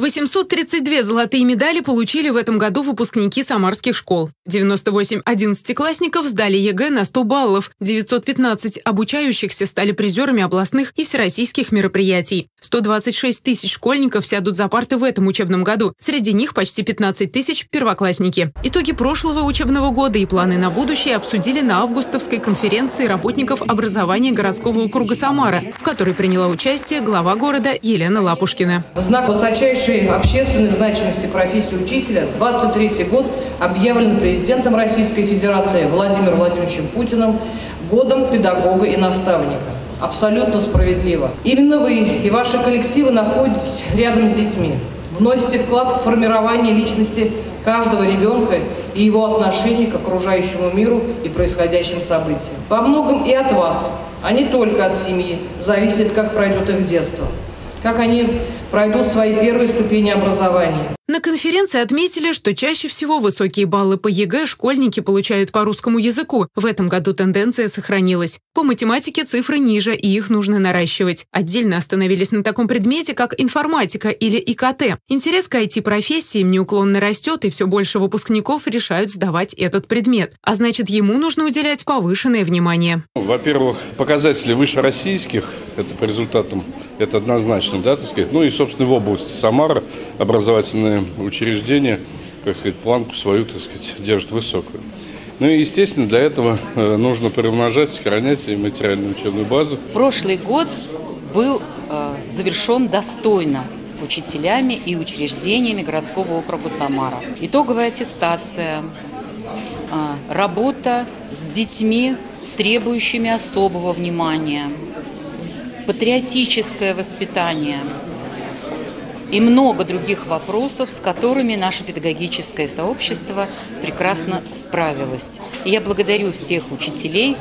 832 золотые медали получили в этом году выпускники самарских школ. 98 одиннадцатиклассников сдали ЕГЭ на 100 баллов. 915 обучающихся стали призерами областных и всероссийских мероприятий. 126 тысяч школьников сядут за парты в этом учебном году. Среди них почти 15 тысяч первоклассники. Итоги прошлого учебного года и планы на будущее обсудили на августовской конференции работников образования городского округа Самара, в которой приняла участие глава города Елена Лапушкина. Знак высочайшей высшей общественной значимости профессии учителя 23 год объявлен президентом Российской Федерации Владимиром Владимировичем Путиным годом педагога и наставника. Абсолютно справедливо. Именно вы и ваши коллективы находитесь рядом с детьми, вносите вклад в формирование личности каждого ребенка и его отношение к окружающему миру и происходящим событиям. Во многом и от вас, а не только от семьи, зависит, как пройдет их детство как они пройдут свои первые ступени образования. На конференции отметили, что чаще всего высокие баллы по ЕГЭ школьники получают по русскому языку. В этом году тенденция сохранилась. По математике цифры ниже, и их нужно наращивать. Отдельно остановились на таком предмете, как информатика или ИКТ. Интерес к IT-профессиям неуклонно растет, и все больше выпускников решают сдавать этот предмет. А значит, ему нужно уделять повышенное внимание. Во-первых, показатели выше российских, это по результатам, это однозначно, да, так сказать. Ну и, собственно, в области Самара образовательные учреждения, как сказать, планку свою, так сказать, держат высокую. Ну и, естественно, для этого э, нужно приумножать, сохранять и материальную учебную базу. Прошлый год был э, завершен достойно учителями и учреждениями городского округа Самара. Итоговая аттестация, э, работа с детьми, требующими особого внимания, патриотическое воспитание – и много других вопросов, с которыми наше педагогическое сообщество прекрасно справилось. И я благодарю всех учителей.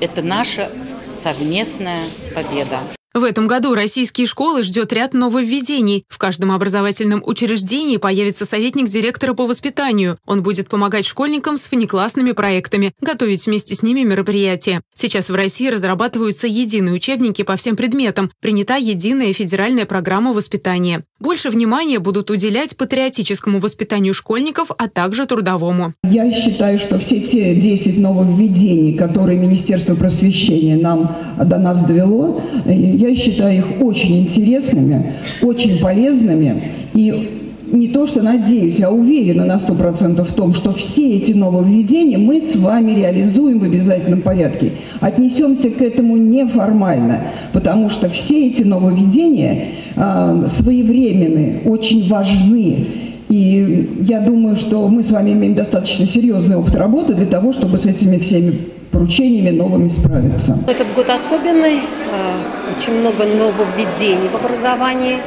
Это наша совместная победа. В этом году российские школы ждет ряд нововведений. В каждом образовательном учреждении появится советник директора по воспитанию. Он будет помогать школьникам с внеклассными проектами, готовить вместе с ними мероприятия. Сейчас в России разрабатываются единые учебники по всем предметам, принята единая федеральная программа воспитания. Больше внимания будут уделять патриотическому воспитанию школьников, а также трудовому. Я считаю, что все те 10 нововведений, которые Министерство просвещения нам до нас довело, я я считаю их очень интересными, очень полезными. И не то, что надеюсь, а уверена на сто процентов в том, что все эти нововведения мы с вами реализуем в обязательном порядке. Отнесемся к этому неформально, потому что все эти нововведения э, своевременны, очень важны. И я думаю, что мы с вами имеем достаточно серьезный опыт работы для того, чтобы с этими всеми поручениями новыми справиться. Этот год особенный, а, очень много нововведений в образовании,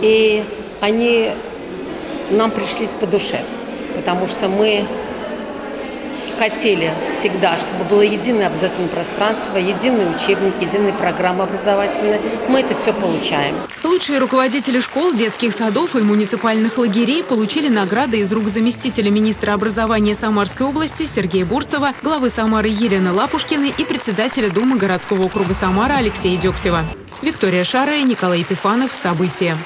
и они нам пришлись по душе, потому что мы хотели всегда, чтобы было единое образовательное пространство, единый учебник, единая программа образовательная. Мы это все получаем. Лучшие руководители школ, детских садов и муниципальных лагерей получили награды из рук заместителя министра образования Самарской области Сергея Бурцева, главы Самары Елены Лапушкиной и председателя Думы городского округа Самара Алексея Дегтева. Виктория Шарая, Николай Епифанов. События.